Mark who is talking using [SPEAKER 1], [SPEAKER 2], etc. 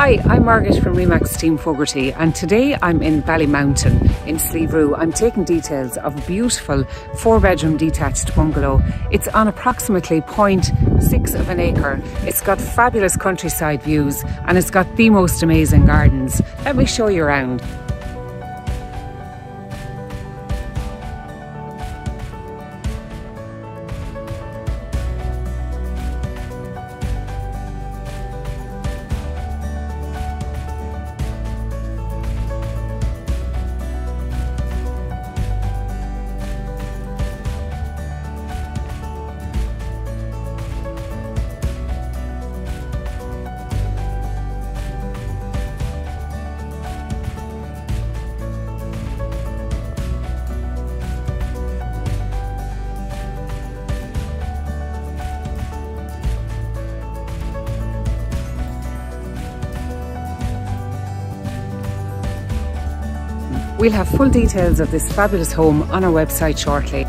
[SPEAKER 1] Hi, I'm Margaret from Remax Team Fogarty and today I'm in Ballymountain in Slieverue. I'm taking details of a beautiful four bedroom detached bungalow. It's on approximately 0.6 of an acre. It's got fabulous countryside views and it's got the most amazing gardens. Let me show you around. We'll have full details of this fabulous home on our website shortly.